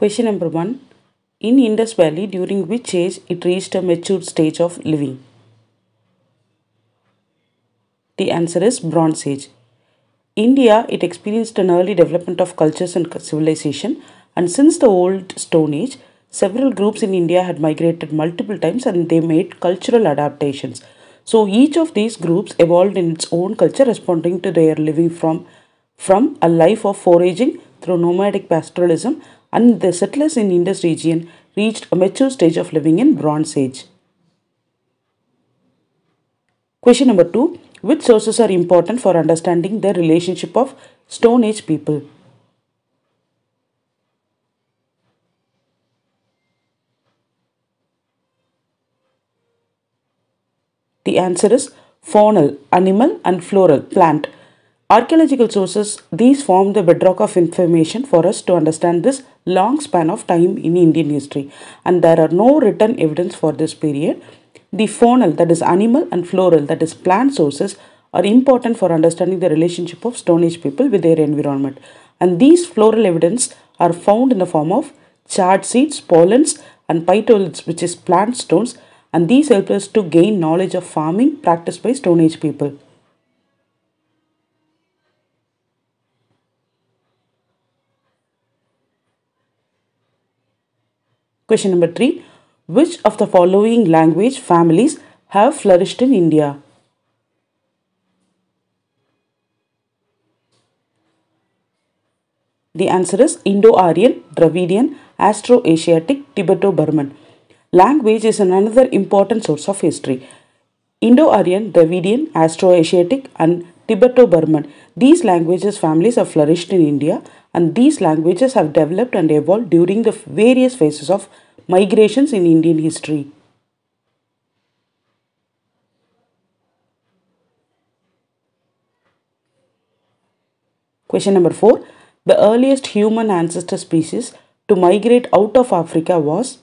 Question number one In Indus Valley, during which age it reached a mature stage of living? The answer is Bronze Age. India, it experienced an early development of cultures and civilization, and since the Old Stone Age, several groups in India had migrated multiple times and they made cultural adaptations. So each of these groups evolved in its own culture, responding to their living from from a life of foraging through nomadic pastoralism, and the settlers in Indus region reached a mature stage of living in Bronze Age. Question number two Which sources are important for understanding the relationship of Stone Age people? The answer is faunal, animal, and floral, plant. Archaeological sources, these form the bedrock of information for us to understand this long span of time in Indian history. And there are no written evidence for this period. The faunal, that is animal, and floral, that is plant sources, are important for understanding the relationship of Stone Age people with their environment. And these floral evidence are found in the form of charred seeds, pollens, and phytoliths, which is plant stones, and these help us to gain knowledge of farming practiced by Stone Age people. Question number 3. Which of the following language families have flourished in India? The answer is Indo-Aryan, Dravidian, Austro-Asiatic, Tibeto-Burman. Language is another important source of history. Indo-Aryan, Dravidian, Austro-Asiatic and Tibeto-Burman. These languages families have flourished in India and these languages have developed and evolved during the various phases of migrations in Indian history. Question number 4. The earliest human ancestor species to migrate out of Africa was?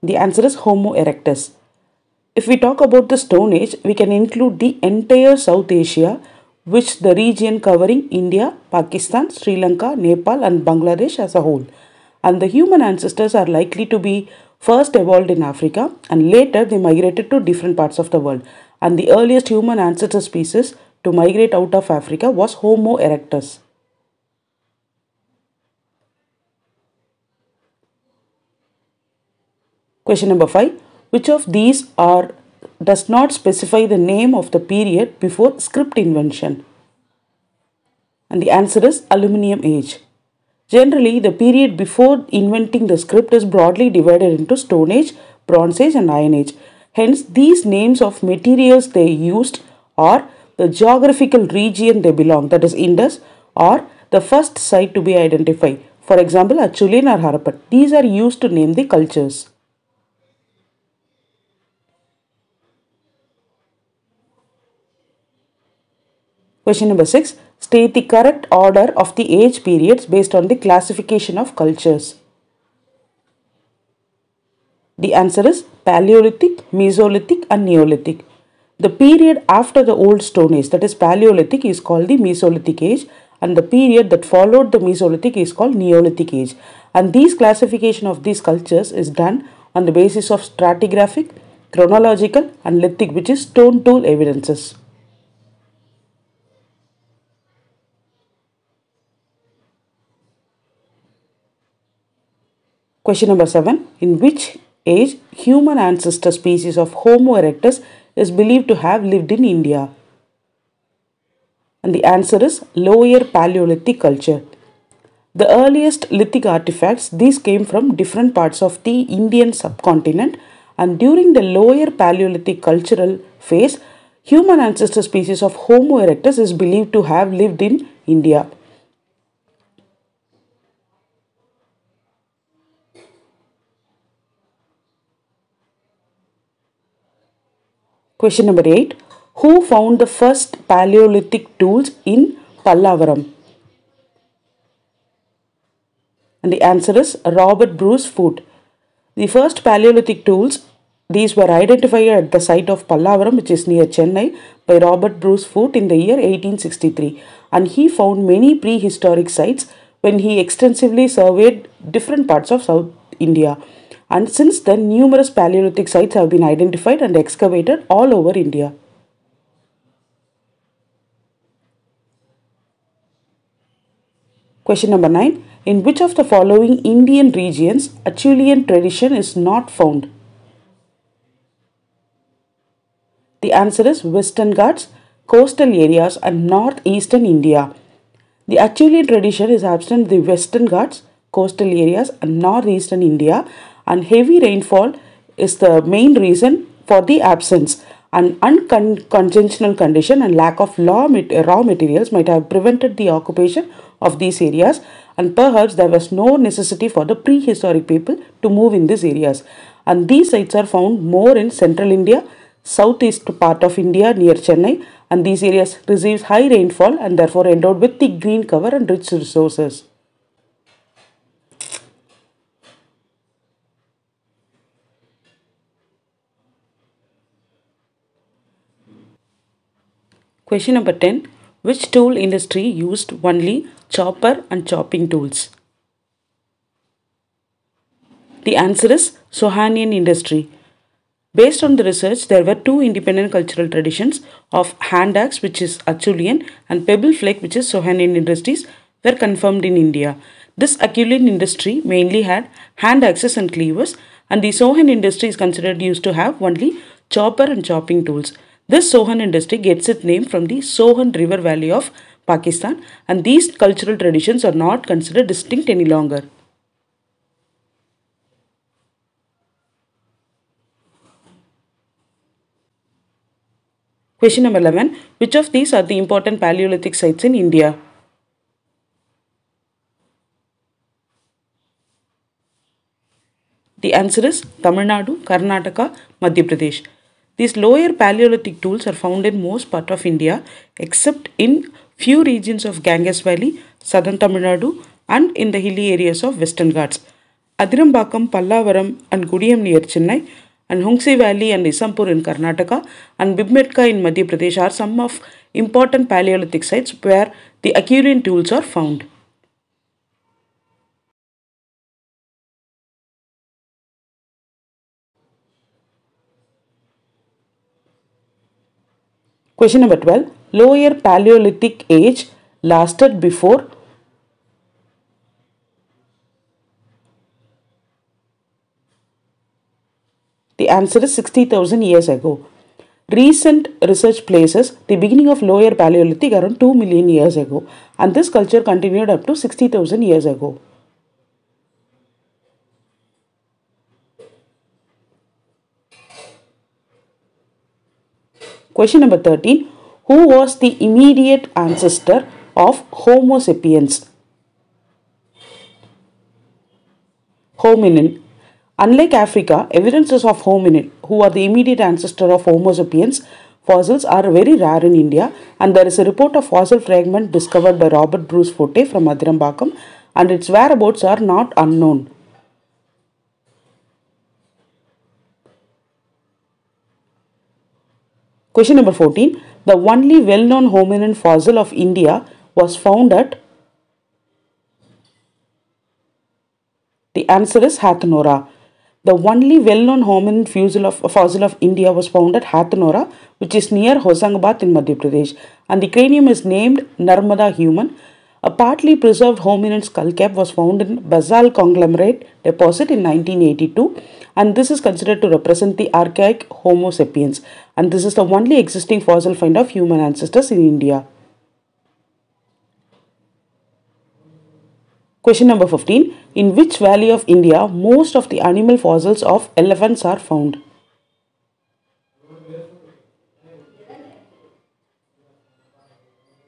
The answer is Homo erectus. If we talk about the Stone Age, we can include the entire South Asia, which the region covering India, Pakistan, Sri Lanka, Nepal, and Bangladesh as a whole. And the human ancestors are likely to be first evolved in Africa and later they migrated to different parts of the world. And the earliest human ancestor species to migrate out of Africa was Homo erectus. Question number 5. Which of these are does not specify the name of the period before script invention? And the answer is Aluminium Age. Generally, the period before inventing the script is broadly divided into Stone Age, Bronze Age and Iron Age. Hence, these names of materials they used are the geographical region they belong, that is Indus, or the first site to be identified. For example, Acheulean or Harappan. These are used to name the cultures. Question number 6. State the correct order of the age periods based on the classification of cultures. The answer is Paleolithic, Mesolithic and Neolithic. The period after the Old Stone Age, that is Paleolithic, is called the Mesolithic Age and the period that followed the Mesolithic is called Neolithic Age. And these classification of these cultures is done on the basis of stratigraphic, chronological and lithic which is stone tool evidences. Question number 7. In which age human ancestor species of Homo erectus is believed to have lived in India? And the answer is Lower Paleolithic culture. The earliest lithic artifacts, these came from different parts of the Indian subcontinent and during the Lower Paleolithic cultural phase, human ancestor species of Homo erectus is believed to have lived in India. Question number 8. Who found the first Paleolithic tools in Pallavaram? And the answer is Robert Bruce Foote. The first Paleolithic tools, these were identified at the site of Pallavaram, which is near Chennai, by Robert Bruce Foote in the year 1863. And he found many prehistoric sites when he extensively surveyed different parts of South India. And since then, numerous Paleolithic sites have been identified and excavated all over India. Question number 9. In which of the following Indian regions Acheulean tradition is not found? The answer is Western Ghats, coastal areas and northeastern India. The Acheulean tradition is absent in the Western Ghats, coastal areas and northeastern India and heavy rainfall is the main reason for the absence. An unconventional condition and lack of raw materials might have prevented the occupation of these areas and perhaps there was no necessity for the prehistoric people to move in these areas. And these sites are found more in central India, southeast part of India near Chennai and these areas receives high rainfall and therefore endowed with thick green cover and rich resources. Question number 10. Which tool industry used only chopper and chopping tools? The answer is Sohanian industry. Based on the research, there were two independent cultural traditions of hand axe, which is Acheulean, and pebble flake, which is Sohanian industries, were confirmed in India. This Acheulean industry mainly had hand axes and cleavers, and the Sohan industry is considered used to have only chopper and chopping tools. This Sohan industry gets its name from the Sohan River Valley of Pakistan, and these cultural traditions are not considered distinct any longer. Question number 11. Which of these are the important Paleolithic sites in India? The answer is Tamil Nadu, Karnataka, Madhya Pradesh. These lower Paleolithic tools are found in most part of India except in few regions of Ganges Valley, southern Tamil Nadu and in the hilly areas of Western Ghats. Adhirambakkam, Pallavaram and Gudiyam near Chennai and Hungsi Valley and Isampur in Karnataka and Bhimbetka in Madhya Pradesh are some of important Paleolithic sites where the Acheulean tools are found. Question number 12. Lower Paleolithic age lasted before The answer is 60,000 years ago. Recent research places the beginning of Lower Paleolithic around 2 million years ago, and this culture continued up to 60,000 years ago. Question number 13. Who was the immediate ancestor of Homo sapiens? Hominin. Unlike Africa, evidences of hominin, who are the immediate ancestor of Homo sapiens, fossils are very rare in India and there is a report of fossil fragment discovered by Robert Bruce Foote from Adhirambakkam and its whereabouts are not unknown. Question number 14. The only well-known hominin fossil of India was found at The answer is Hathnora. The only well-known hominin fossil of, fossil of India was found at Hathnora, which is near Hosangabad in Madhya Pradesh, and the cranium is named Narmada human. A partly preserved hominin skull cap was found in basalt conglomerate deposit in 1982 and this is considered to represent the archaic Homo sapiens and this is the only existing fossil find of human ancestors in India. Question number 15. In which valley of India most of the animal fossils of elephants are found?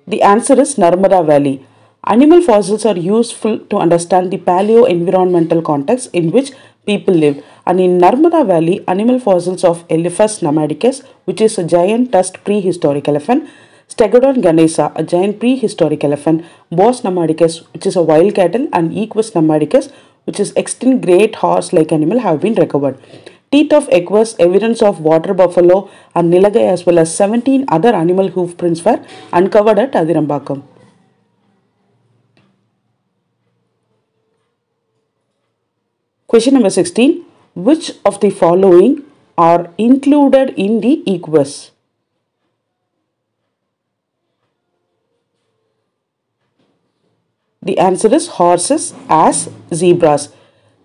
The answer is Narmada Valley. Animal fossils are useful to understand the paleo-environmental context in which people live. And in Narmada Valley, animal fossils of Elephas namadicus, which is a giant tusked prehistoric elephant, Stegodon ganesa, a giant prehistoric elephant, Bos namadicus, which is a wild cattle, and Equus namadicus, which is extinct great horse-like animal, have been recovered. Teeth of Equus, evidence of water buffalo, and Nilagai as well as 17 other animal hoof prints were uncovered at Adhirambakkam. Question number 16. Which of the following are included in the equus? The answer is horses, as zebras.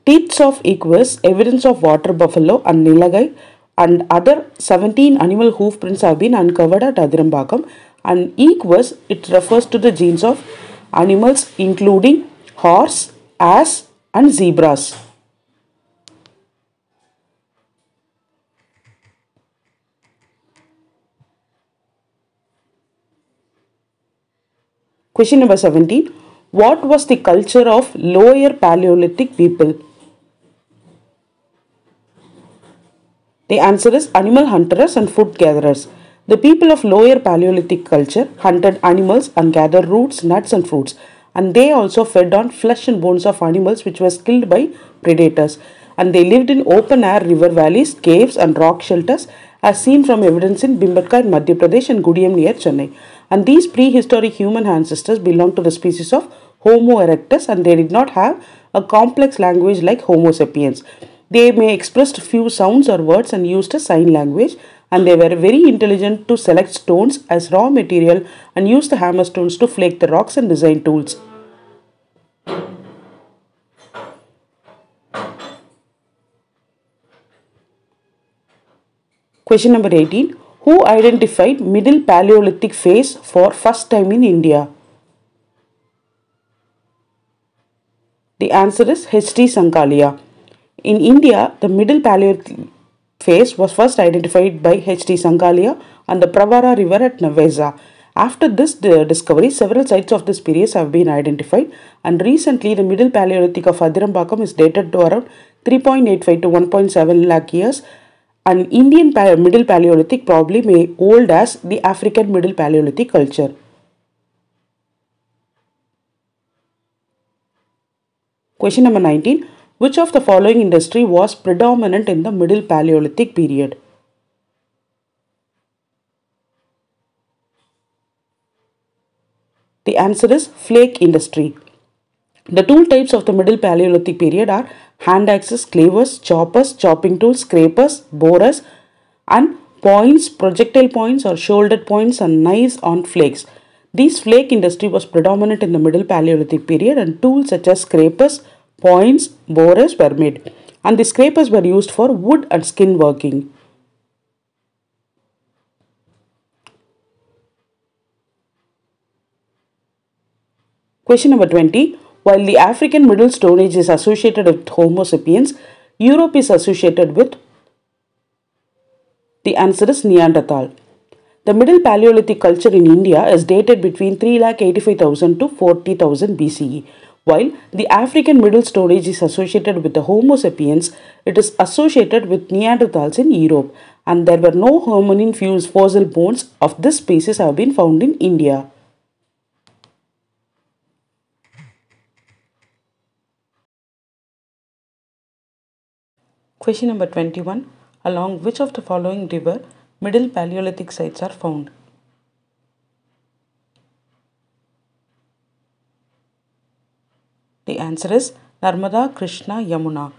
Teats of equus, evidence of water buffalo and nilagai and other 17 animal hoof prints have been uncovered at Adhirambakkam and equus it refers to the genus of animals including horse, ass and zebras. Question number 17. What was the culture of lower Paleolithic people? The answer is animal hunters and food gatherers. The people of lower Paleolithic culture hunted animals and gathered roots, nuts and fruits and they also fed on flesh and bones of animals which was killed by predators and they lived in open air river valleys, caves and rock shelters as seen from evidence in Bhimbetka in Madhya Pradesh and Gudiyam near Chennai. And these prehistoric human ancestors belonged to the species of Homo erectus and they did not have a complex language like Homo sapiens. They may expressed few sounds or words and used a sign language and they were very intelligent to select stones as raw material and use the hammer stones to flake the rocks and design tools. Question number 18. Who identified Middle Paleolithic phase for first time in India? The answer is H.T. Sankalia. In India, the Middle Paleolithic phase was first identified by H.T. Sankalia on the Pravara river at Nevasa. After this discovery, several sites of this period have been identified and recently the Middle Paleolithic of Adhirambakkam is dated to around 3.85 to 1.7 lakh years an Indian Middle Paleolithic probably may old as the African Middle Paleolithic culture. Question number 19. Which of the following industry was predominant in the Middle Paleolithic period? The answer is flake industry. The tool types of the Middle Paleolithic period are hand axes, cleavers, choppers, chopping tools, scrapers, borers, and points, projectile points or shouldered points and knives on flakes. This flake industry was predominant in the Middle Paleolithic period and tools such as scrapers, points, borers were made. And the scrapers were used for wood and skin working. Question number 20. While the African Middle Stone Age is associated with Homo sapiens, Europe is associated with the answer is Neanderthal. The Middle Paleolithic culture in India is dated between 3,85,000 to 40,000 BCE. While the African Middle Stone Age is associated with the Homo sapiens, it is associated with Neanderthals in Europe and there were no hominin fused fossil bones of this species have been found in India. Question number 21. Along which of the following river Middle Paleolithic sites are found? The answer is Narmada, Krishna, Yamuna.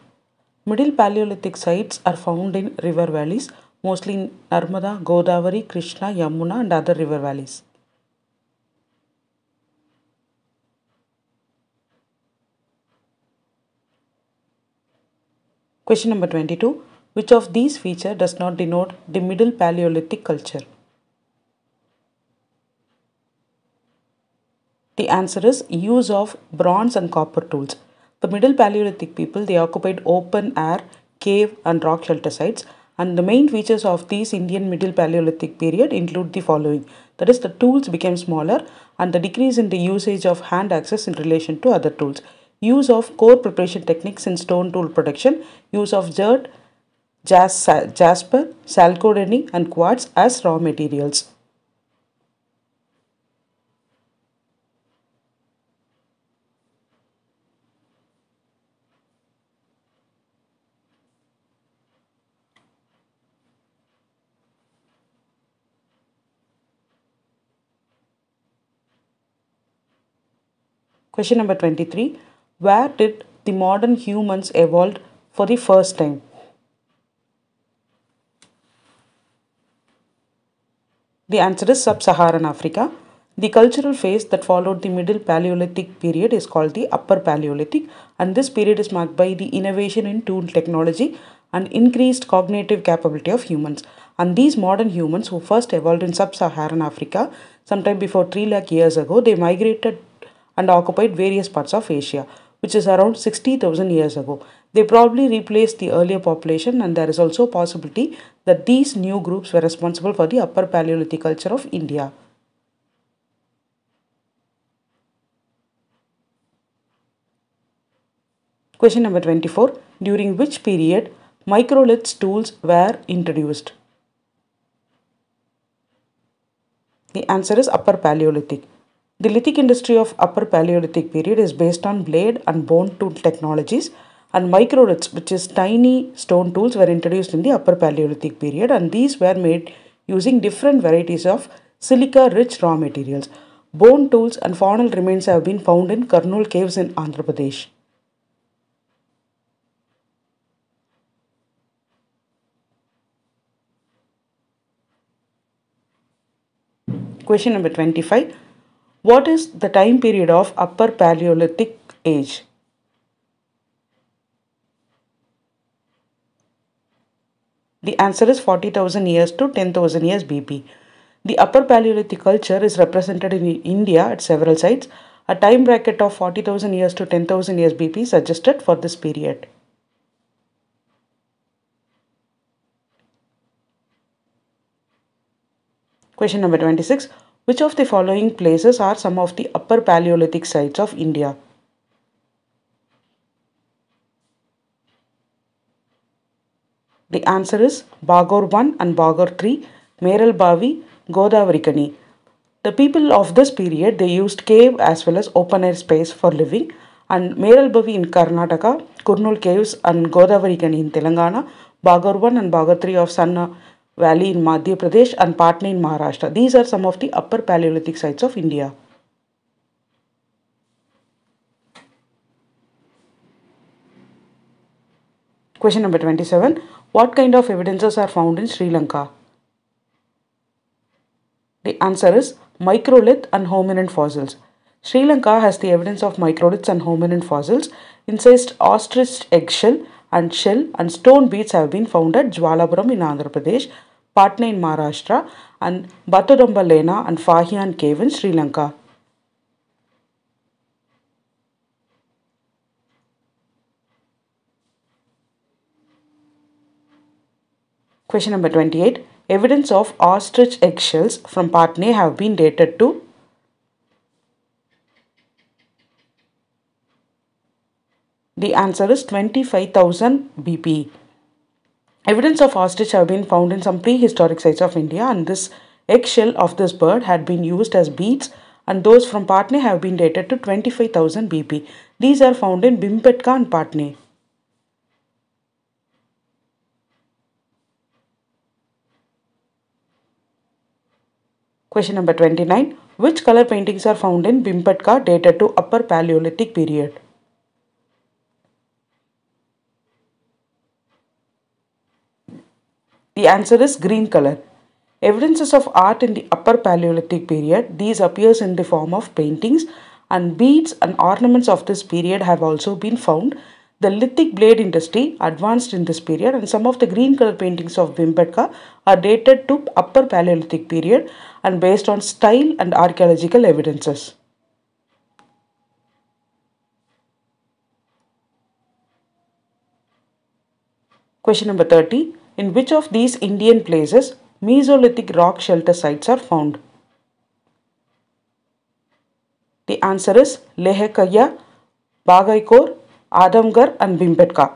Middle Paleolithic sites are found in river valleys, mostly in Narmada, Godavari, Krishna, Yamuna and other river valleys. Question number 22. Which of these feature does not denote the Middle Paleolithic culture? The answer is use of bronze and copper tools. The Middle Paleolithic people, they occupied open air, cave and rock shelter sites and the main features of these Indian Middle Paleolithic period include the following. That is the tools became smaller and the decrease in the usage of hand axes in relation to other tools use of core preparation techniques in stone tool production, use of dirt, jas jasper, chalcedony and quartz as raw materials. Question number 23. Where did the modern humans evolve for the first time? The answer is Sub Saharan Africa. The cultural phase that followed the Middle Paleolithic period is called the Upper Paleolithic, and this period is marked by the innovation in tool technology and increased cognitive capability of humans. And these modern humans who first evolved in sub Saharan Africa, sometime before 3 lakh years ago, they migrated and occupied various parts of Asia, which is around 60,000 years ago. They probably replaced the earlier population, and there is also a possibility that these new groups were responsible for the Upper Paleolithic culture of India. Question number 24 During which period microliths tools were introduced? The answer is Upper Paleolithic. The lithic industry of Upper Paleolithic period is based on blade and bone tool technologies and microliths which is tiny stone tools were introduced in the Upper Paleolithic period and these were made using different varieties of silica rich raw materials. Bone tools and faunal remains have been found in Kurnool caves in Andhra Pradesh. Question number 25. What is the time period of Upper Paleolithic age? The answer is 40,000 years to 10,000 years BP. The Upper Paleolithic culture is represented in India at several sites. A time bracket of 40,000 years to 10,000 years BP suggested for this period. Question number 26. Which of the following places are some of the Upper Paleolithic sites of India? The answer is Bagor 1 and Bagor 3, Meral Bavi, Godavarikani. The people of this period they used cave as well as open air space for living and Meral Bavi in Karnataka, Kurnool caves and Godavarikani in Telangana, Bagor 1 and Bagor 3 of Sanna Valley in Madhya Pradesh and Patna in Maharashtra. These are some of the upper Paleolithic sites of India. Question number 27. What kind of evidences are found in Sri Lanka? The answer is microlith and hominin fossils. Sri Lanka has the evidence of microliths and hominin fossils. Incised ostrich eggshell and shell and stone beads have been found at Jwalapuram in Andhra Pradesh, Patna in Maharashtra, and Batodamba Lena and Fahian cave in Sri Lanka. Question number 28. Evidence of ostrich eggshells from Patna have been dated to The answer is 25,000 BP. Evidence of ostrich have been found in some prehistoric sites of India and this eggshell of this bird had been used as beads and those from Patna have been dated to 25,000 BP. These are found in Bhimbetka and Patna. Question number 29. Which color paintings are found in Bhimbetka dated to Upper Paleolithic period? The answer is green color. Evidences of art in the Upper Paleolithic period, these appears in the form of paintings and beads and ornaments of this period have also been found. The lithic blade industry advanced in this period and some of the green color paintings of Bhimbetka are dated to Upper Paleolithic period and based on style and archaeological evidences. Question number 30. In which of these Indian places Mesolithic rock shelter sites are found? The answer is Lehakaya, Bagaikor, Adamgarh and Bhimbetka.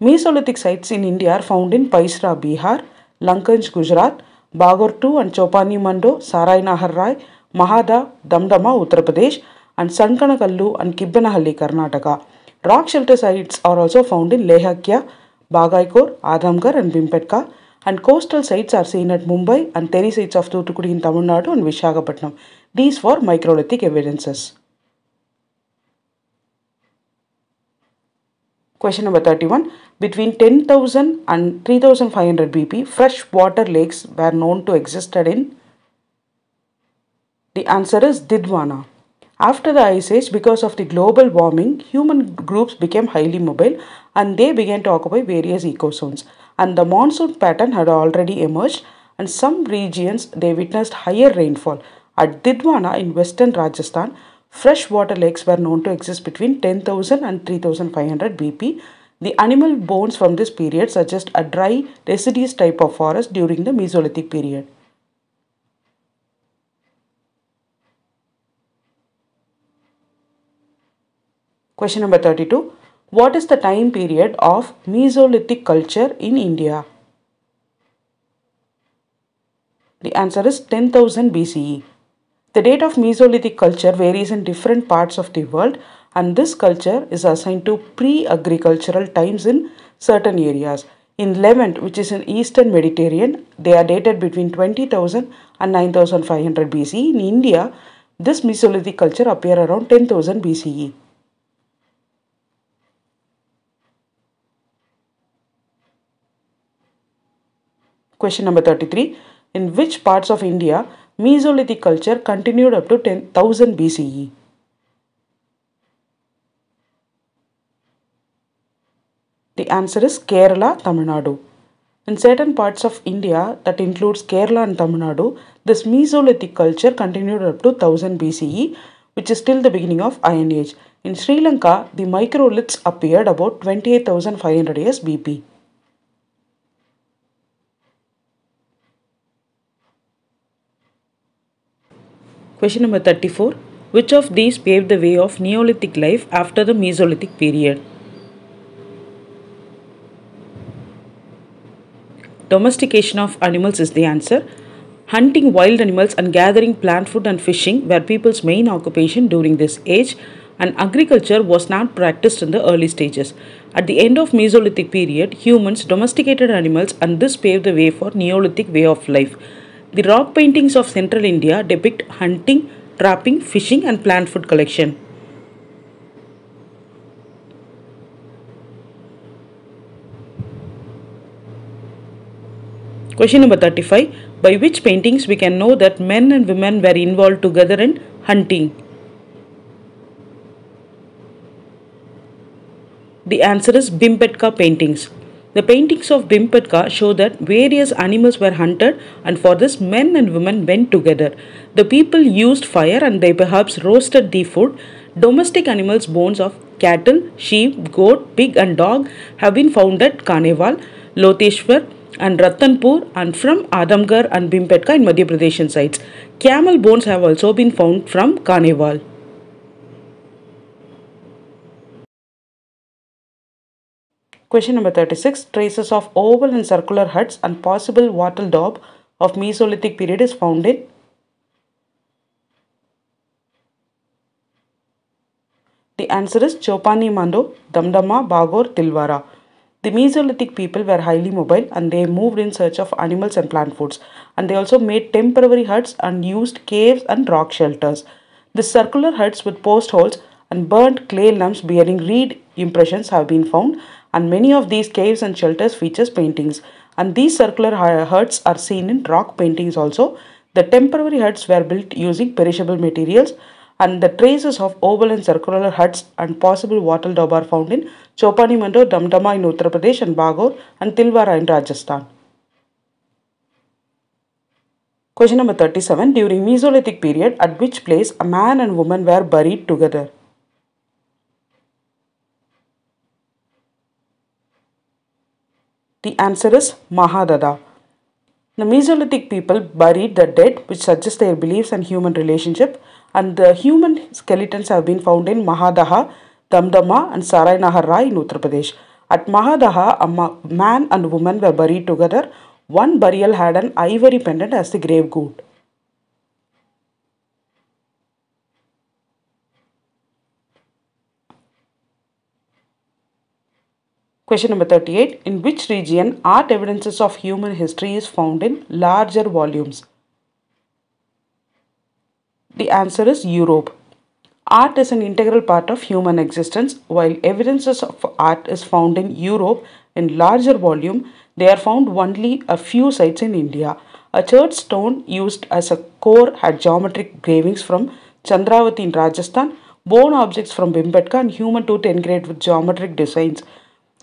Mesolithic sites in India are found in Paisra, Bihar, Lankanj, Gujarat, Bagor 2 and Chopani Mando, Sarai Nahar Rai, Mahada, Damdama, Uttar Pradesh and Sankanakallu and Kibbanahalli, Karnataka. Rock shelter sites are also found in Lehakya, Bagaikor, Adamgarh and Bhimbetka and coastal sites are seen at Mumbai and teri sites of Thuthukudi in Tamil Nadu and Vishakhapatnam. These for microlithic evidences. Question number 31. between 10,000 and 3,500 BP, freshwater lakes were known to existed in? The answer is Didwana. After the Ice Age, because of the global warming, human groups became highly mobile and they began to occupy various ecozones. And the monsoon pattern had already emerged and some regions they witnessed higher rainfall. At Didwana in western Rajasthan, freshwater lakes were known to exist between 10,000 and 3,500 BP. The animal bones from this period suggest a dry deciduous type of forest during the Mesolithic period. Question number 32. What is the time period of Mesolithic culture in India? The answer is 10,000 BCE. The date of Mesolithic culture varies in different parts of the world and this culture is assigned to pre-agricultural times in certain areas. In Levant, which is in eastern Mediterranean, they are dated between 20,000 and 9,500 BCE. In India, this Mesolithic culture appear around 10,000 BCE. Question number 33. In which parts of India Mesolithic culture continued up to 10,000 BCE? The answer is Kerala, Tamil Nadu. In certain parts of India, that includes Kerala and Tamil Nadu, this Mesolithic culture continued up to 1000 BCE, which is still the beginning of Iron Age. In Sri Lanka, the microliths appeared about 28,500 years BP. Question number 34. Which of these paved the way of Neolithic life after the Mesolithic period? Domestication of animals is the answer. Hunting wild animals and gathering plant food and fishing were people's main occupation during this age and agriculture was not practiced in the early stages. At the end of Mesolithic period, humans domesticated animals and this paved the way for Neolithic way of life. The rock paintings of central India depict hunting, trapping, fishing and plant food collection. Question number 35. By which paintings we can know that men and women were involved together in hunting? The answer is Bhimbetka paintings. The paintings of Bhimbetka show that various animals were hunted and for this men and women went together. The people used fire and they perhaps roasted the food. Domestic animals' bones of cattle, sheep, goat, pig and dog have been found at Kaneval, Loteshwar and Ratanpur and from Adamgarh and Bhimbetka in Madhya Pradesh sites. Camel bones have also been found from Kaneval. Question number 36. Traces of oval and circular huts and possible wattle daub of Mesolithic period is found in The answer is Chopani Mando, Damdama, Bagor, Tilwara. The Mesolithic people were highly mobile and they moved in search of animals and plant foods. And they also made temporary huts and used caves and rock shelters. The circular huts with post holes and burnt clay lumps bearing reed impressions have been found and many of these caves and shelters features paintings and these circular huts are seen in rock paintings also. The temporary huts were built using perishable materials and the traces of oval and circular huts and possible wattle daub are found in Chopani Mando, Damdama in Uttar Pradesh and Bagor and Tilwara in Rajasthan. Question number 37. During Mesolithic period, at which place a man and woman were buried together? The answer is Mahadaha. The Mesolithic people buried the dead, which suggests their beliefs and human relationship, and the human skeletons have been found in Mahadaha, Damdama, and Sarai Nahar in Uttar Pradesh. At Mahadaha, a ma- man and woman were buried together. One burial had an ivory pendant as the grave good. Question number 38. In which region art evidences of human history is found in larger volumes? The answer is Europe. Art is an integral part of human existence. While evidences of art is found in Europe, in larger volume, they are found only a few sites in India. A chert stone used as a core had geometric engravings from Chandravati in Rajasthan, bone objects from Bhimbetka, and human tooth engraved with geometric designs.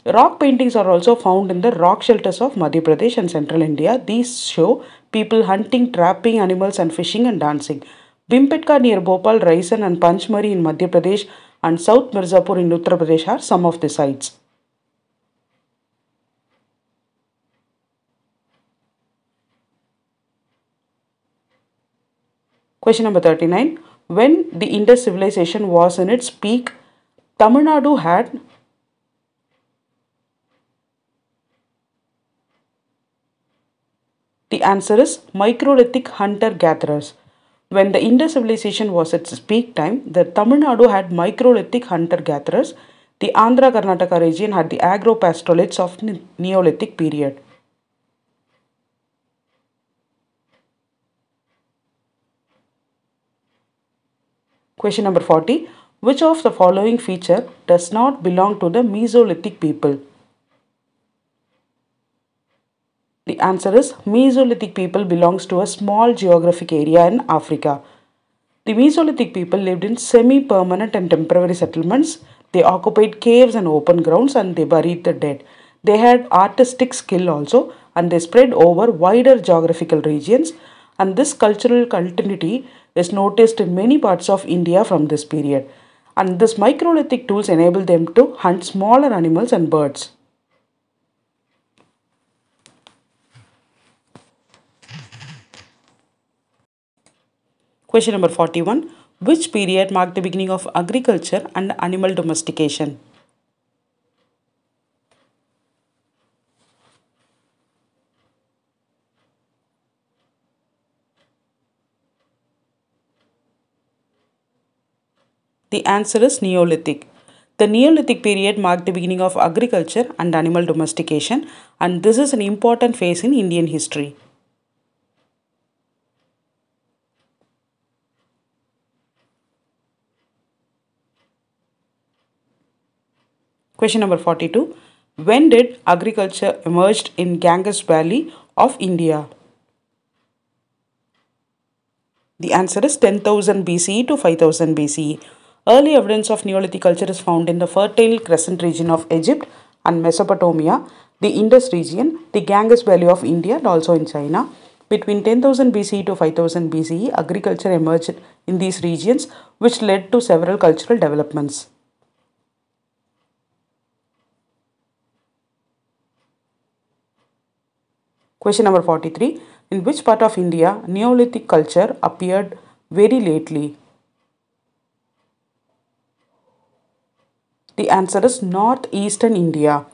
Rock paintings are also found in the rock shelters of Madhya Pradesh and central India. These show people hunting, trapping animals, and fishing and dancing. Bhimbetka near Bhopal, Raisen, and Panchmari in Madhya Pradesh and South Mirzapur in Uttar Pradesh are some of the sites. Question number 39. When the Indus civilization was in its peak, Tamil Nadu had The answer is microlithic hunter gatherers. When the Indus civilization was at its peak time, the Tamil Nadu had microlithic hunter gatherers. The Andhra Karnataka region had the agro pastoralists of Neolithic period. Question number 40. Which of the following feature does not belong to the Mesolithic people? The answer is Mesolithic people belongs to a small geographic area in Africa. The Mesolithic people lived in semi-permanent and temporary settlements. They occupied caves and open grounds and they buried the dead. They had artistic skill also and they spread over wider geographical regions and this cultural continuity is noticed in many parts of India from this period. And this microlithic tools enable them to hunt smaller animals and birds. Question number 41. Which period marked the beginning of agriculture and animal domestication? The answer is Neolithic. The Neolithic period marked the beginning of agriculture and animal domestication, and this is an important phase in Indian history. Question number 42. When did agriculture emerged in Ganges Valley of India? The answer is 10,000 BCE to 5000 BCE. Early evidence of Neolithic culture is found in the Fertile Crescent region of Egypt and Mesopotamia, the Indus region, the Ganges Valley of India, and also in China. Between 10,000 BCE to 5000 BCE, agriculture emerged in these regions, which led to several cultural developments. Question number 43. In which part of India Neolithic culture appeared very lately? The answer is northeastern India.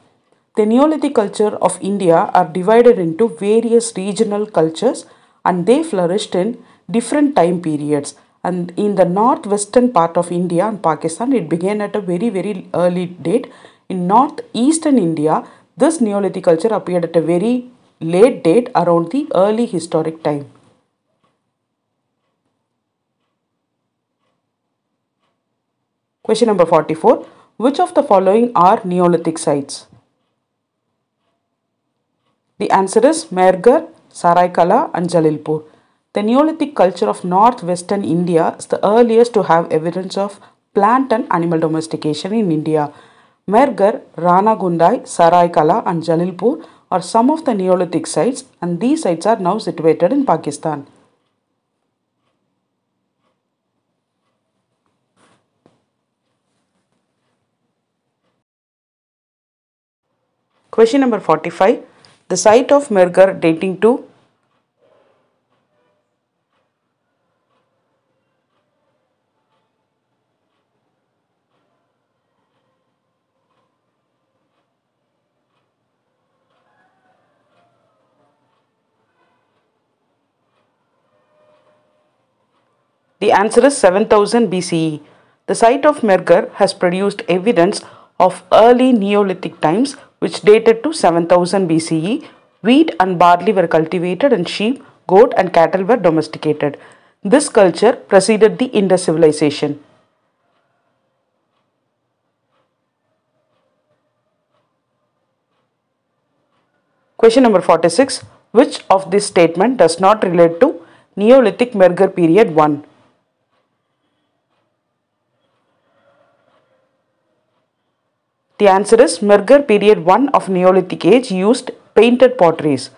The Neolithic culture of India are divided into various regional cultures and they flourished in different time periods. And in the northwestern part of India and Pakistan, it began at a very, very early date. In northeastern India, this Neolithic culture appeared at a very late date around the early historic time. Question number 44. Which of the following are Neolithic sites? The answer is Mehrgarh, Saraikala and Jalilpur. The Neolithic culture of northwestern India is the earliest to have evidence of plant and animal domestication in India. Mehrgarh, Ranagundai, Saraikala and Jalilpur are some of the Neolithic sites and these sites are now situated in Pakistan. Question number 45. The site of Mehrgarh dating to The answer is 7000 BCE. The site of Mehrgarh has produced evidence of early Neolithic times which dated to 7000 BCE, wheat and barley were cultivated and sheep, goat and cattle were domesticated. This culture preceded the Indus civilization. Question number 46. Which of this statement does not relate to Neolithic Mehrgarh period 1? The answer is Mehrgarh period 1 of Neolithic age used painted potteries.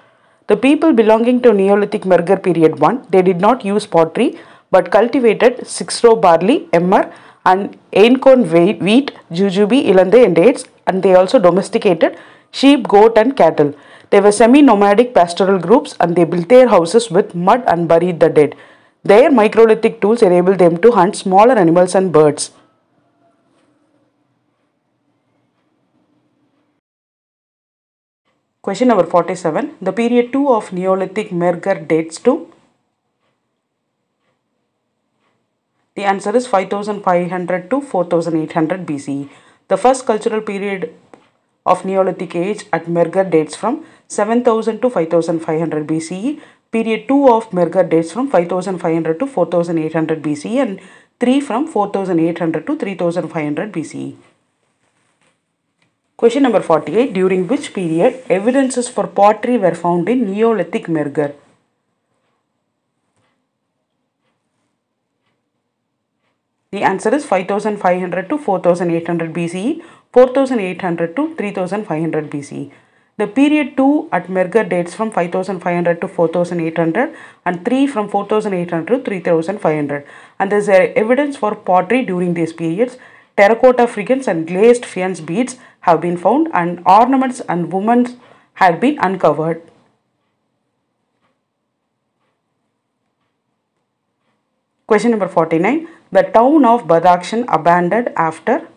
The people belonging to Neolithic Mehrgarh period 1 they did not use pottery but cultivated six row barley, emmer and einkorn wheat, jujube, ilande and dates and they also domesticated sheep, goat and cattle. They were semi-nomadic pastoral groups and they built their houses with mud and buried the dead. Their microlithic tools enabled them to hunt smaller animals and birds. Question number 47. The period 2 of Neolithic Mehrgarh dates to? The answer is 5500 to 4800 BCE. The first cultural period of Neolithic age at Mehrgarh dates from 7000 to 5500 BCE. Period 2 of Mehrgarh dates from 5500 to 4800 BCE and 3 from 4800 to 3500 BCE. Question number 48. During which period evidences for pottery were found in Neolithic Mehrgarh? The answer is 5500 to 4800 BCE, 4800 to 3500 BCE. The period 2 at Mehrgarh dates from 5500 to 4800 and 3 from 4800 to 3500 and there is evidence for pottery during these periods. Terracotta figurines and glazed faience beads have been found and ornaments and women had been uncovered. Question number 49. The town of Badakhshan abandoned after?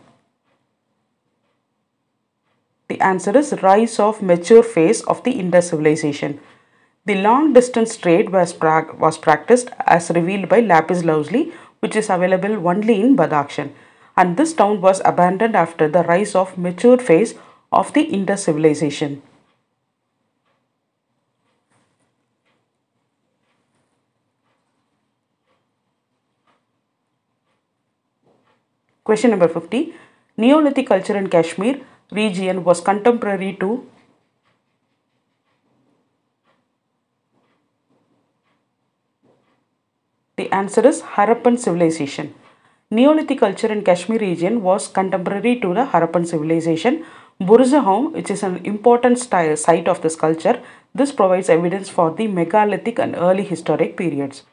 The answer is rise of mature phase of the Indus civilization. The long distance trade was, pra was practiced as revealed by lapis lazuli which is available only in Badakhshan and this town was abandoned after the rise of mature phase of the Indus civilization. Question number 50. Neolithic culture in Kashmir region was contemporary to The answer is Harappan civilization. Neolithic culture in Kashmir region was contemporary to the Harappan civilization. Burzahom, which is an important site of this culture, this provides evidence for the megalithic and early historic periods.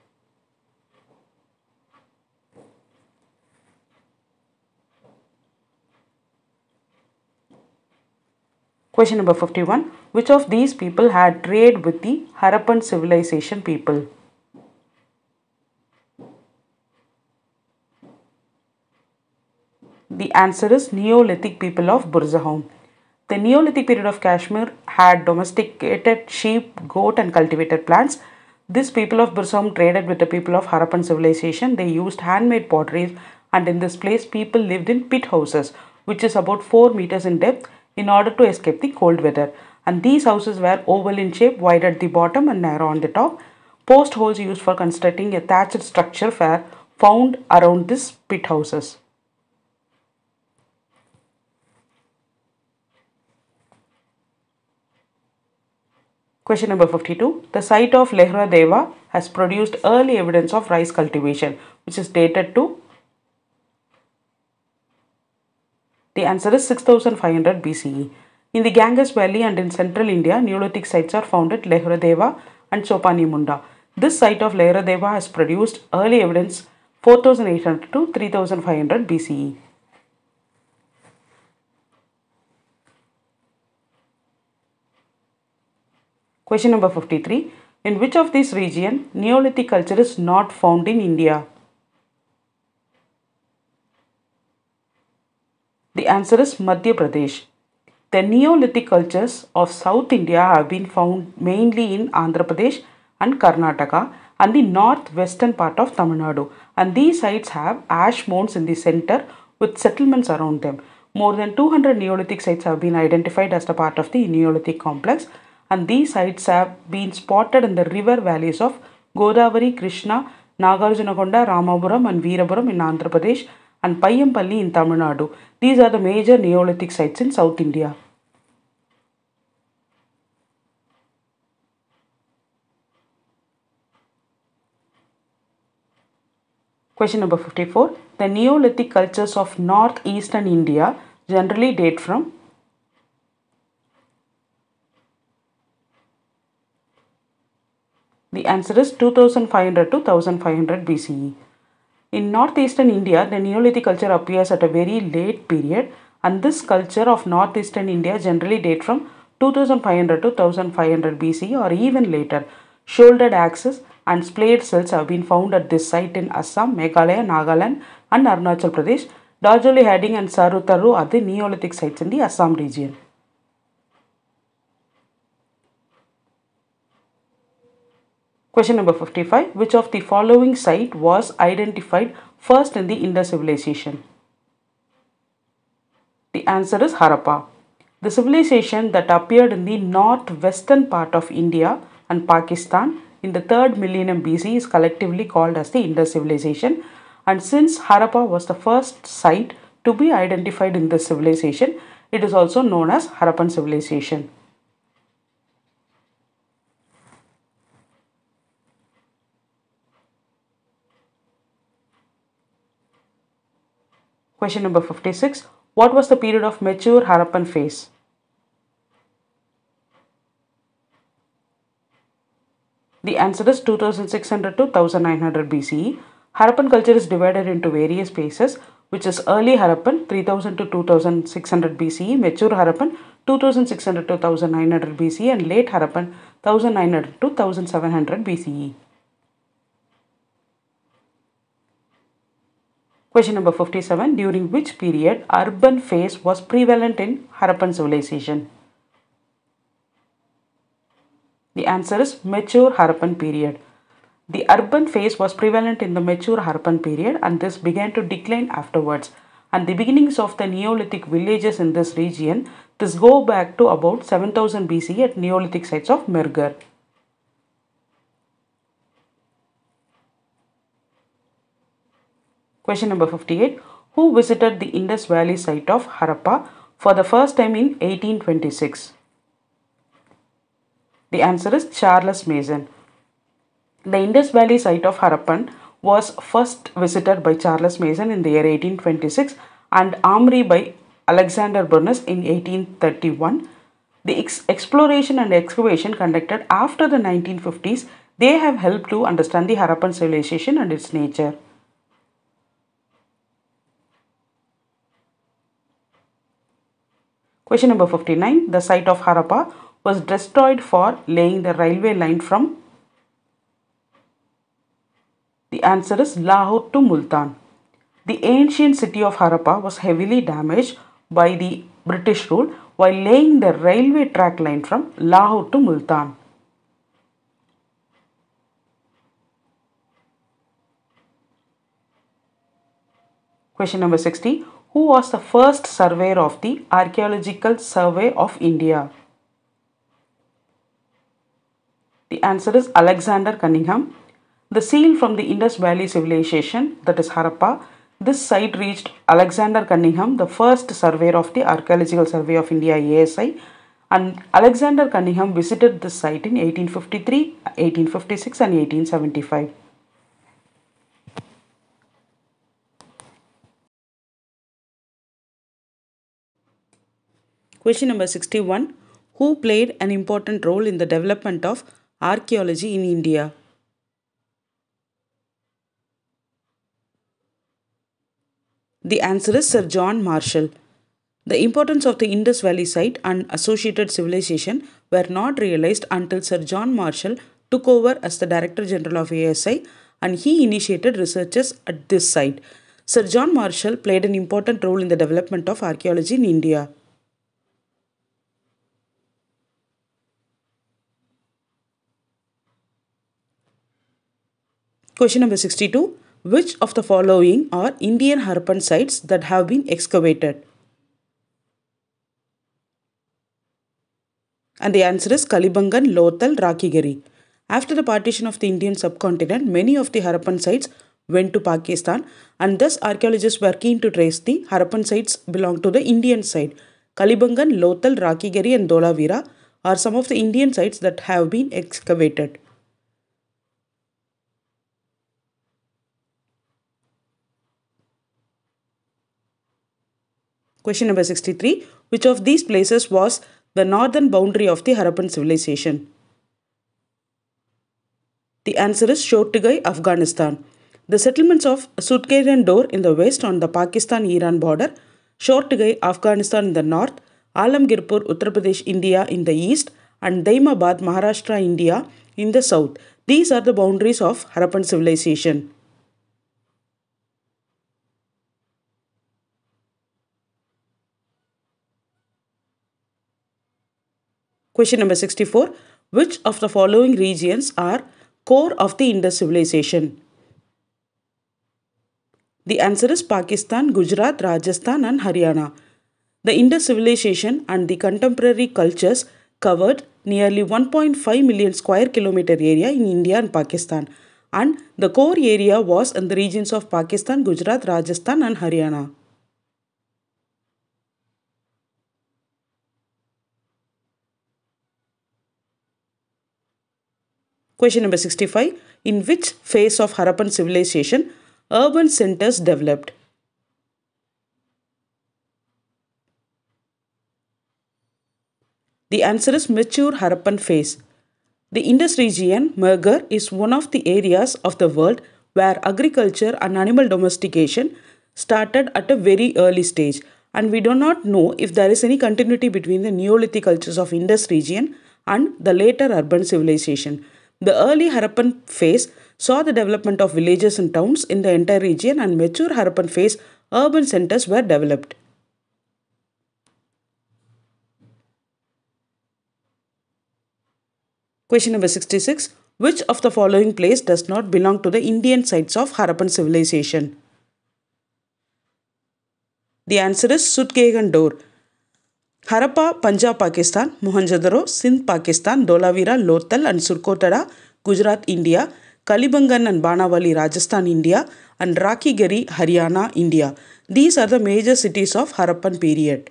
Question number 51. Which of these people had trade with the Harappan civilization people? The answer is Neolithic people of Burzahom. The Neolithic period of Kashmir had domesticated sheep, goat and cultivated plants. This people of Burzahom traded with the people of Harappan civilization. They used handmade potteries and in this place people lived in pit houses which is about 4 meters in depth in order to escape the cold weather. And these houses were oval in shape, wide at the bottom and narrow on the top. Post holes used for constructing a thatched structure were found around these pit houses. Question number 52. The site of Lehra Deva has produced early evidence of rice cultivation which is dated to The answer is 6500 BCE. In the Ganges Valley and in central India, Neolithic sites are found at Lehradeva and Chopani Munda. This site of Lehradeva has produced early evidence 4800 to 3500 BCE. Question number 53. In which of these region Neolithic culture is not found in India? The answer is Madhya Pradesh. The Neolithic cultures of South India have been found mainly in Andhra Pradesh and Karnataka and the northwestern part of Tamil Nadu. And these sites have ash mounds in the center with settlements around them. More than 200 Neolithic sites have been identified as a part of the Neolithic complex and these sites have been spotted in the river valleys of Godavari, Krishna, Nagarjunakonda, Ramapuram and Veerapuram in Andhra Pradesh and Payampalli in Tamil Nadu. These are the major Neolithic sites in South India. Question number 54. The Neolithic cultures of northeastern India generally date from The answer is 2500 to 1500 BCE. In northeastern India, the Neolithic culture appears at a very late period and this culture of northeastern India generally date from 2500 to 1500 BC or even later. Shouldered axes and splayed celts have been found at this site in Assam, Meghalaya, Nagaland and Arunachal Pradesh. Daojali Hading and Sarutaru are the Neolithic sites in the Assam region. Question number 55. Which of the following site was identified first in the Indus civilization? The answer is Harappa. The civilization that appeared in the northwestern part of India and Pakistan in the 3rd millennium BC is collectively called as the Indus civilization and since Harappa was the first site to be identified in this civilization, it is also known as Harappan civilization. Question number 56. What was the period of mature Harappan phase? The answer is 2600 to 1900 BCE. Harappan culture is divided into various phases which is early Harappan 3000 to 2600 BCE, mature Harappan 2600 to 1900 BCE and late Harappan 1900 to 1700 BCE. Question number 57. During which period urban phase was prevalent in Harappan civilization? The answer is mature Harappan period. The urban phase was prevalent in the mature Harappan period and this began to decline afterwards. And the beginnings of the Neolithic villages in this region, this go back to about 7000 BC at Neolithic sites of Mehrgarh. Question number 58. Who visited the Indus Valley site of Harappa for the first time in 1826? The answer is Charles Masson. The Indus Valley site of Harappan was first visited by Charles Masson in the year 1826 and Amri by Alexander Burnes in 1831. The ex exploration and excavation conducted after the 1950s, they have helped to understand the Harappan civilization and its nature. Question number 59. The site of Harappa was destroyed for laying the railway line from the answer is Lahore to Multan. The ancient city of Harappa was heavily damaged by the British rule while laying the railway track line from Lahore to Multan. Question number 60 who was the first surveyor of the Archaeological Survey of India? The answer is Alexander Cunningham. The seal from the Indus Valley civilization, that is Harappa, this site reached Alexander Cunningham, the first surveyor of the Archaeological Survey of India ASI, and Alexander Cunningham visited this site in 1853, 1856 and 1875. Question number 61. Who played an important role in the development of archaeology in India? The answer is Sir John Marshall. The importance of the Indus Valley site and associated civilization were not realized until Sir John Marshall took over as the Director General of ASI and he initiated researches at this site. Sir John Marshall played an important role in the development of archaeology in India. Question number 62. Which of the following are Indian Harappan sites that have been excavated? And the answer is Kalibangan, Lothal, Rakhigarhi. After the partition of the Indian subcontinent, many of the Harappan sites went to Pakistan and thus archaeologists were keen to trace the Harappan sites belong to the Indian side. Kalibangan, Lothal, Rakhigarhi and Dholavira are some of the Indian sites that have been excavated. Question number 63. Which of these places was the northern boundary of the Harappan civilization? The answer is Shortugai, Afghanistan. The settlements of Sutkagen Dor in the west on the Pakistan-Iran border, Shortugai, Afghanistan in the north, Alamgirpur, Uttar Pradesh, India in the east, and Daimabad, Maharashtra, India in the south. These are the boundaries of Harappan civilization. Question number 64. Which of the following regions are core of the Indus civilization? The answer is Pakistan, Gujarat, Rajasthan and Haryana. The Indus civilization and the contemporary cultures covered nearly 1.5 million square kilometer area in India and Pakistan and the core area was in the regions of Pakistan, Gujarat, Rajasthan and Haryana. Question number 65. In which phase of Harappan civilization urban centers developed? The answer is mature Harappan phase. The Indus region, Mehrgarh, is one of the areas of the world where agriculture and animal domestication started at a very early stage and we do not know if there is any continuity between the Neolithic cultures of Indus region and the later urban civilization. The early Harappan phase saw the development of villages and towns in the entire region and mature Harappan phase urban centers were developed. Question number 66. Which of the following place does not belong to the Indian sites of Harappan civilization? The answer is Sutkagen Dor. Harappa, Punjab, Pakistan, Mohenjo-daro, Sindh, Pakistan, Dholavira, Lothal and Surkotada, Gujarat, India, Kalibangan and Banawali, Rajasthan, India and Rakhigarhi, Haryana, India. These are the major cities of Harappan period.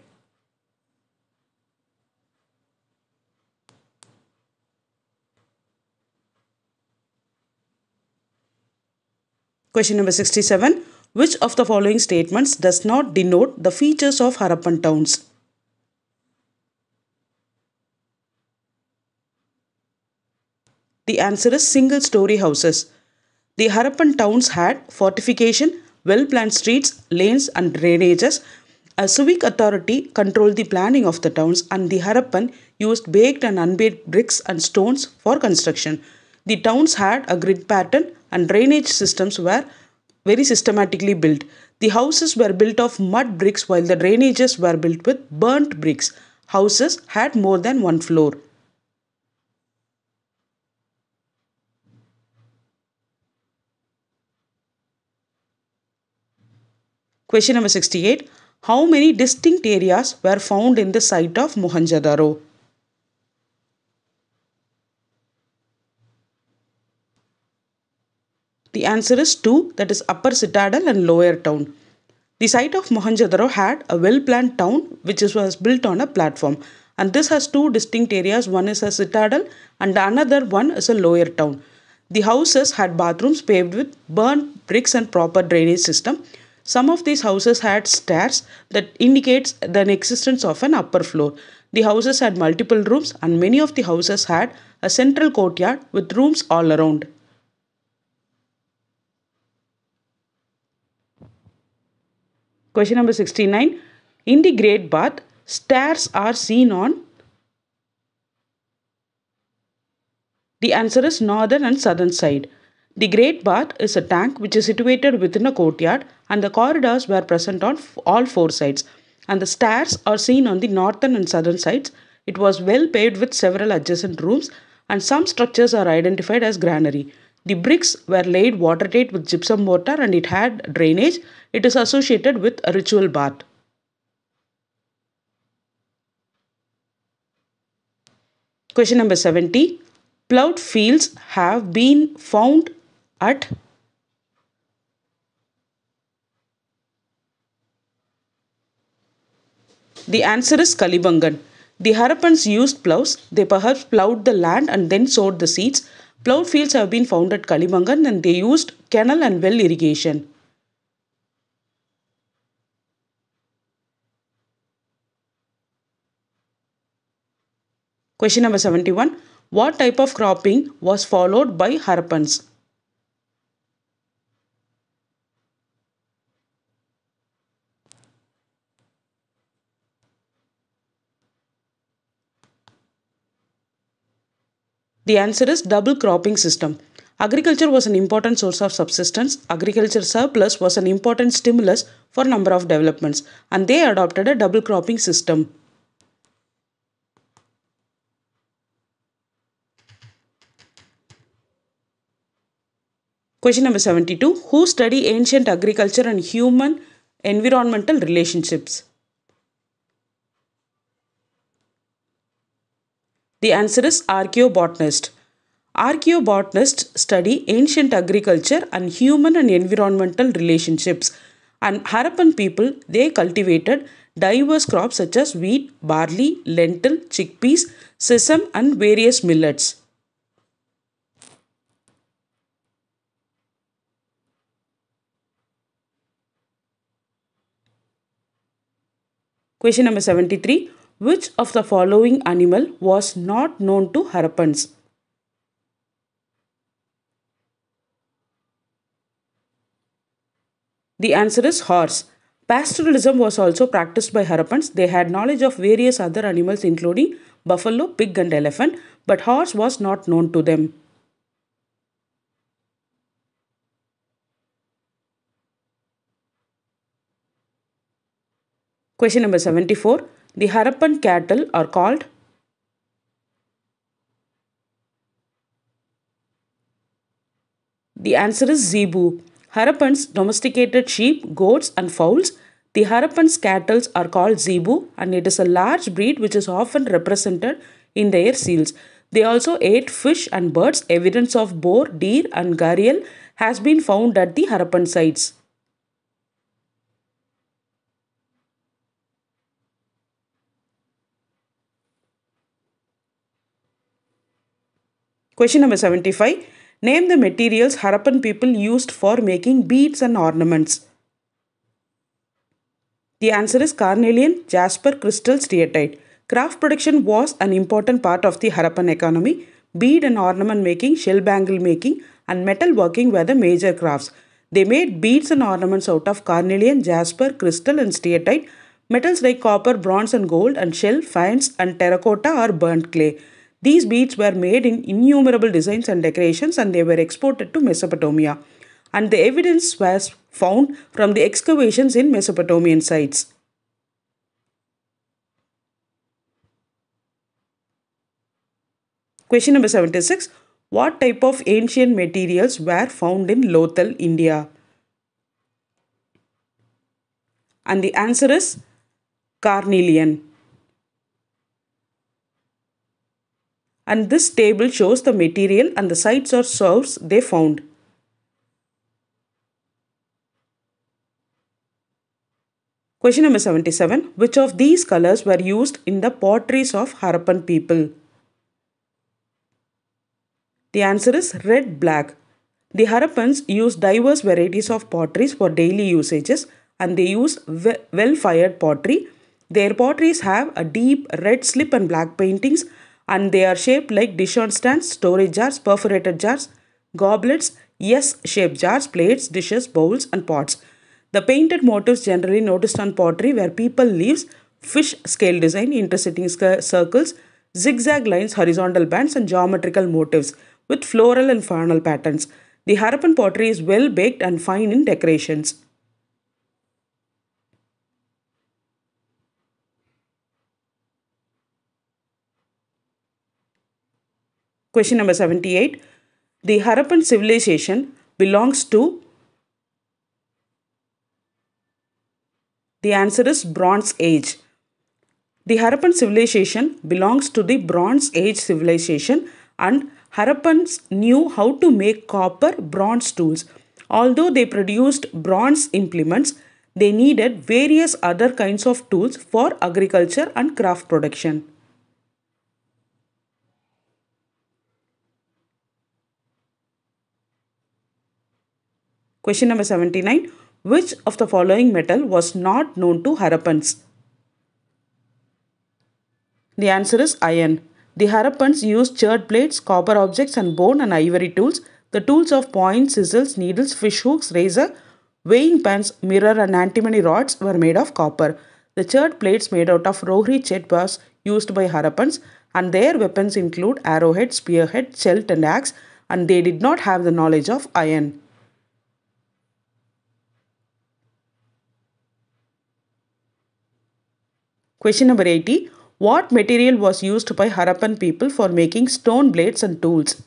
Question number 67. Which of the following statements does not denote the features of Harappan towns? The answer is single story houses. The Harappan towns had fortification, well planned streets, lanes, and drainages. A civic authority controlled the planning of the towns, and the Harappan used baked and unbaked bricks and stones for construction. The towns had a grid pattern and drainage systems were very systematically built. The houses were built of mud bricks while the drainages were built with burnt bricks. Houses had more than one floor. Question number 68. How many distinct areas were found in the site of Mohenjo-daro? The answer is 2 that is Upper Citadel and Lower Town. The site of Mohenjo-daro had a well-planned town which was built on a platform and this has two distinct areas one is a citadel and another one is a lower town. The houses had bathrooms paved with burnt bricks and proper drainage system. Some of these houses had stairs that indicates the existence of an upper floor. The houses had multiple rooms and many of the houses had a central courtyard with rooms all around. Question number 69. In the Great Bath, stairs are seen on. The answer is northern and southern side. The Great Bath is a tank which is situated within a courtyard and the corridors were present on all four sides and the stairs are seen on the northern and southern sides. It was well paved with several adjacent rooms and some structures are identified as granary. The bricks were laid watertight with gypsum mortar and it had drainage. It is associated with a ritual bath. Question number 70. Ploughed fields have been found at The answer is Kalibangan. The Harappans used plows. They perhaps plowed the land and then sowed the seeds. Ploughed fields have been found at Kalibangan and they used canal and well irrigation. Question number 71. What type of cropping was followed by Harappans? The answer is double cropping system. Agriculture was an important source of subsistence. Agriculture surplus was an important stimulus for number of developments and they adopted a double cropping system. Question number 72. Who study ancient agriculture and human environmental relationships? The answer is archaeobotanist. Archaeobotanists study ancient agriculture and human and environmental relationships. And Harappan people, they cultivated diverse crops such as wheat, barley, lentil, chickpeas, sesame and various millets. Question number 73. Which of the following animal was not known to Harappans? The answer is horse. Pastoralism was also practiced by Harappans. They had knowledge of various other animals including buffalo, pig and elephant, but horse was not known to them. Question number 74. The Harappan cattle are called The answer is zebu. Harappans domesticated sheep, goats and fowls. The Harappan's cattle are called zebu and it is a large breed which is often represented in their seals. They also ate fish and birds. Evidence of boar, deer and gharial has been found at the Harappan sites. Question number 75. Name the materials Harappan people used for making beads and ornaments. The answer is carnelian, jasper, crystal, steatite. Craft production was an important part of the Harappan economy. Bead and ornament making, shell bangle making, and metal working were the major crafts. They made beads and ornaments out of carnelian, jasper, crystal, and steatite. Metals like copper, bronze, and gold, and shell, faience, and terracotta or burnt clay. These beads were made in innumerable designs and decorations and they were exported to Mesopotamia. And the evidence was found from the excavations in Mesopotamian sites. Question number 76. What type of ancient materials were found in Lothal, India? And the answer is carnelian. And this table shows the material and the sites or source they found. Question number 77. Which of these colors were used in the potteries of Harappan people? The answer is red black. The Harappans used diverse varieties of potteries for daily usages and they use well fired pottery. Their potteries have a deep red slip and black paintings and they are shaped like dish on stands, storage jars, perforated jars, goblets, S-shaped jars, plates, dishes, bowls and pots. The painted motifs generally noticed on pottery were people leaves, fish scale design, intersecting circles, zigzag lines, horizontal bands and geometrical motifs with floral and faunal patterns. The Harappan pottery is well baked and fine in decorations. Question number 78. The Harappan civilization belongs to The answer is Bronze Age. The Harappan civilization belongs to the Bronze Age civilization and Harappans knew how to make copper bronze tools. Although they produced bronze implements, they needed various other kinds of tools for agriculture and craft production. Question number 79. Which of the following metal was not known to Harappans? The answer is iron. The Harappans used chert plates, copper objects, and bone and ivory tools. The tools of point, scissors, needles, fish hooks, razor, weighing pans, mirror, and antimony rods were made of copper. The chert plates made out of Rohri chert was used by Harappans, and their weapons include arrowhead, spearhead, celt, and axe, and they did not have the knowledge of iron. Question number 80. What material was used by Harappan people for making stone blades and tools?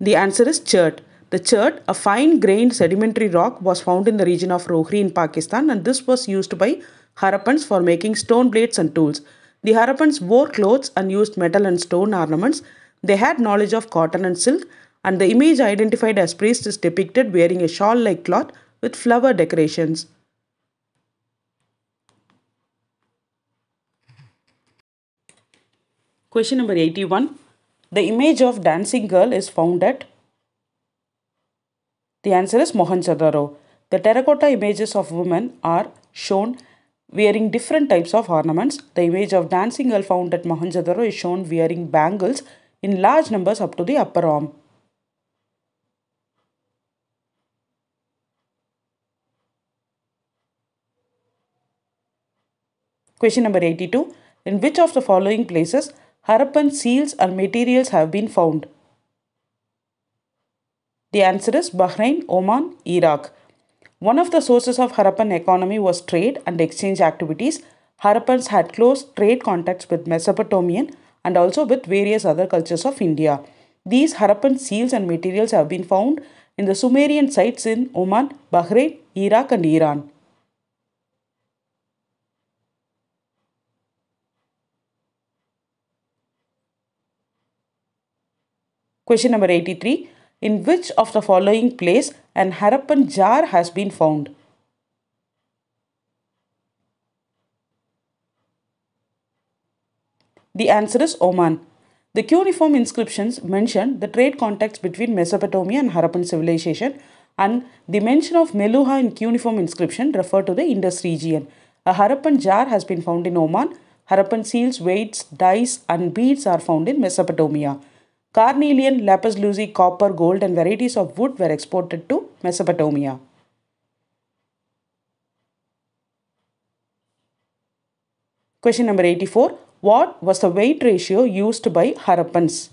The answer is chert. The chert, a fine grained sedimentary rock, was found in the region of Rohri in Pakistan and this was used by Harappans for making stone blades and tools. The Harappans wore clothes and used metal and stone ornaments. They had knowledge of cotton and silk and the image identified as priest is depicted wearing a shawl like cloth with flower decorations. Question number 81. The image of dancing girl is found at the answer is Mohenjo-daro. The terracotta images of women are shown wearing different types of ornaments. The image of dancing girl found at Mohenjo-daro is shown wearing bangles in large numbers up to the upper arm. Question number 82. In which of the following places Harappan seals and materials have been found? The answer is Bahrain, Oman, Iraq. One of the sources of Harappan economy was trade and exchange activities. Harappans had close trade contacts with Mesopotamian and also with various other cultures of India. These Harappan seals and materials have been found in the Sumerian sites in Oman, Bahrain, Iraq, and Iran. Question number 83. In which of the following place an Harappan jar has been found? The answer is Oman. The cuneiform inscriptions mention the trade contacts between Mesopotamia and Harappan civilization and the mention of Meluhha in cuneiform inscription refer to the Indus region. A Harappan jar has been found in Oman. Harappan seals, weights, dice and beads are found in Mesopotamia. Carnelian, lapis lazuli, copper, gold, and varieties of wood were exported to Mesopotamia. Question number 84. What was the weight ratio used by Harappans?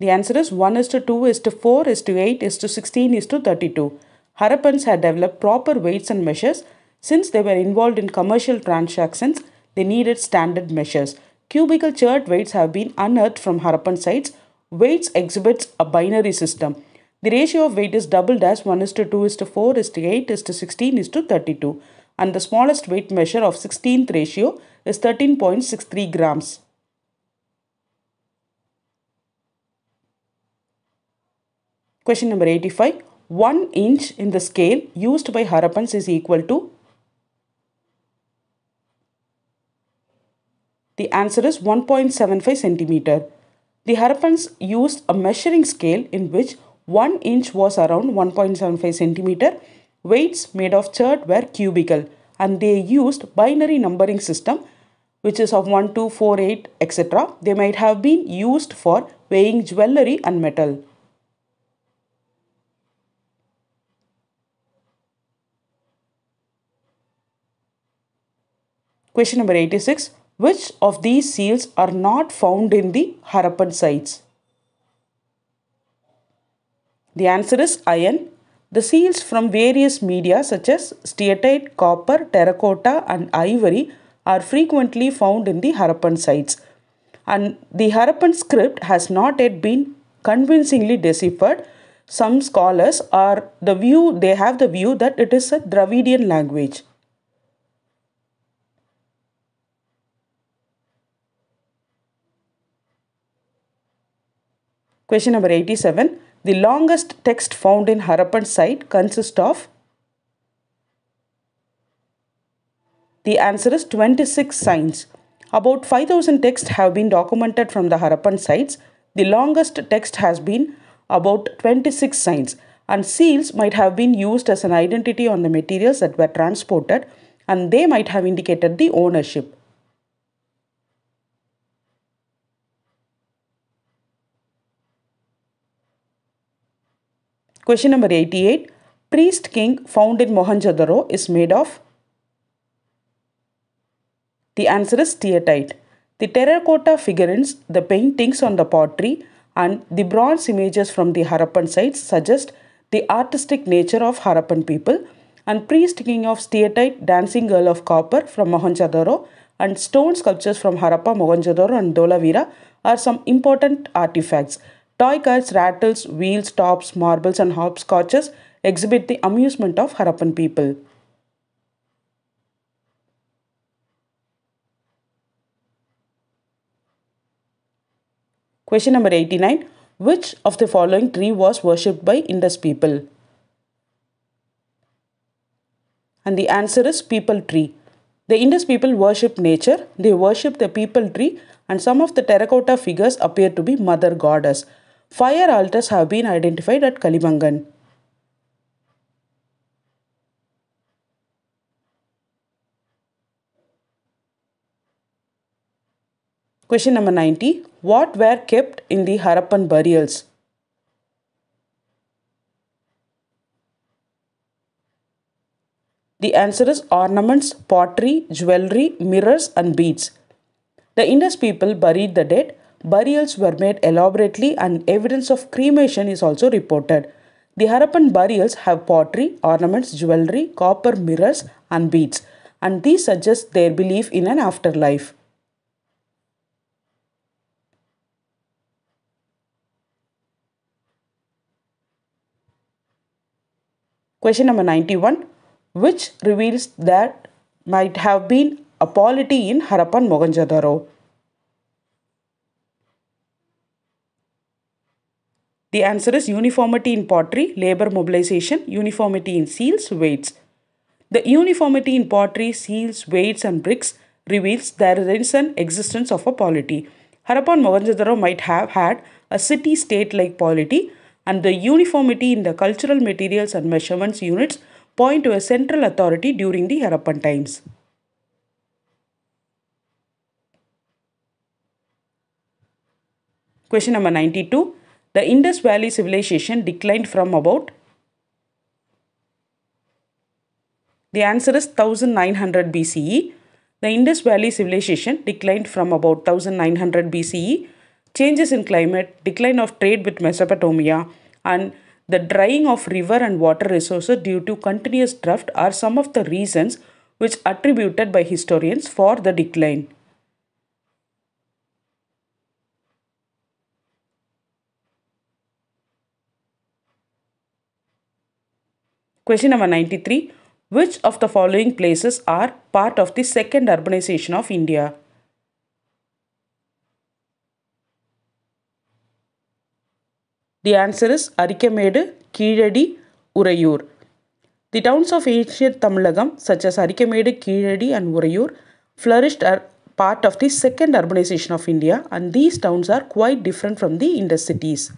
The answer is 1 is to 2 is to 4 is to 8 is to 16 is to 32. Harappans had developed proper weights and measures. Since they were involved in commercial transactions, they needed standard measures. Cubical chert weights have been unearthed from Harappan sites. Weights exhibits a binary system. The ratio of weight is doubled as 1 is to 2 is to 4 is to 8 is to 16 is to 32 and the smallest weight measure of 16th ratio is 13.63 grams. Question number 85. 1 inch in the scale used by Harappans is equal to The answer is 1.75 centimeter. The Harappans used a measuring scale in which 1 inch was around 1.75 centimeter. Weights made of chert were cubical and they used binary numbering system which is of 1, 2, 4, 8, etc. They might have been used for weighing jewelry and metal. Question number 86. Which of these seals are not found in the Harappan sites? The answer is iron. The seals from various media such as steatite, copper, terracotta and ivory are frequently found in the Harappan sites. And the Harappan script has not yet been convincingly deciphered. Some scholars are the view they have the view that it is a Dravidian language. Question number 87. The longest text found in Harappan site consists of The answer is 26 signs. About 5000 texts have been documented from the Harappan sites. The longest text has been about 26 signs and seals might have been used as an identity on the materials that were transported and they might have indicated the ownership. Question number 88. Priest king found in Mohenjo-daro is made of? The answer is steatite. The terracotta figurines, the paintings on the pottery, and the bronze images from the Harappan sites suggest the artistic nature of Harappan people. And priest king of steatite, dancing girl of copper from Mohenjo-daro, and stone sculptures from Harappa, Mohenjo-daro, and Dholavira are some important artifacts. Toy carts, rattles, wheels, tops, marbles, and hopscotches exhibit the amusement of Harappan people. Question number 89. Which of the following tree was worshipped by Indus people? And the answer is peepal tree. The Indus people worship nature, they worship the peepal tree, and some of the terracotta figures appear to be mother goddess. Fire altars have been identified at Kalibangan. Question number 90. What were kept in the Harappan burials? The answer is ornaments, pottery, jewelry, mirrors, and beads. The Indus people buried the dead. Burials were made elaborately, and evidence of cremation is also reported. The Harappan burials have pottery, ornaments, jewelry, copper mirrors, and beads, and these suggest their belief in an afterlife. Question number 91 which reveals that might have been a polity in Harappan Mohenjo-daro. The answer is uniformity in pottery, labor mobilization, uniformity in seals, weights. The uniformity in pottery, seals, weights, and bricks reveals there is an existence of a polity. Harappan Mohenjo-daro might have had a city-state like polity and the uniformity in the cultural materials and measurements units point to a central authority during the Harappan times. Question number 92. The Indus Valley civilization declined from about The answer is 1900 BCE. The Indus Valley civilization declined from about 1900 BCE. Changes in climate, decline of trade with Mesopotamia, and the drying of river and water resources due to continuous drought are some of the reasons which attributed by historians for the decline. Question number 93. Which of the following places are part of the second urbanization of India? The answer is Arikamedu, Keezhadi, Urayur. The towns of ancient Tamilagam such as Arikamedu, Keezhadi and Urayur flourished are part of the second urbanization of India and these towns are quite different from the Indus cities.